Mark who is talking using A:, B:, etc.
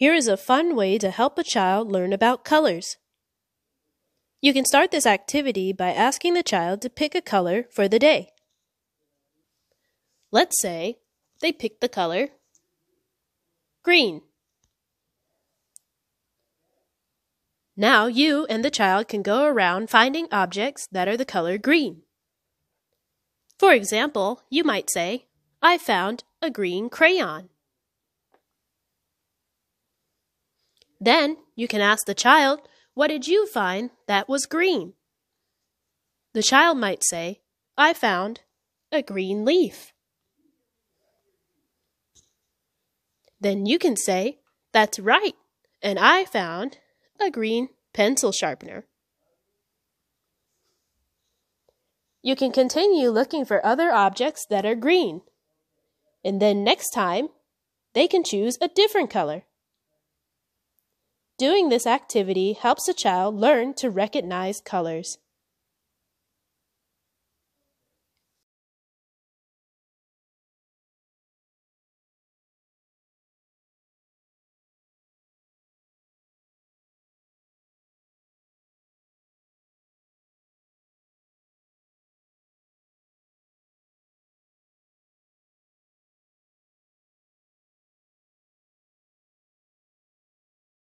A: Here is a fun way to help a child learn about colors. You can start this activity by asking the child to pick a color for the day. Let's say they pick the color green. Now you and the child can go around finding objects that are the color green. For example, you might say, I found a green crayon. Then you can ask the child, What did you find that was green? The child might say, I found a green leaf. Then you can say, That's right, and I found a green pencil sharpener. You can continue looking for other objects that are green. And then next time, they can choose a different color. Doing this activity helps a child learn to recognize colors.